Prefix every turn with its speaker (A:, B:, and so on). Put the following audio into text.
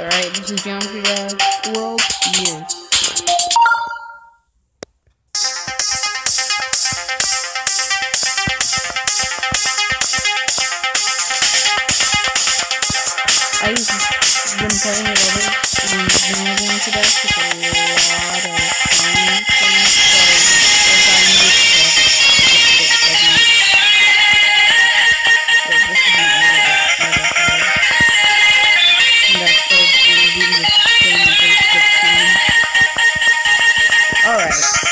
A: Alright, this is Geometry Dash World Years. I've been playing it over in Geometry Dash All right.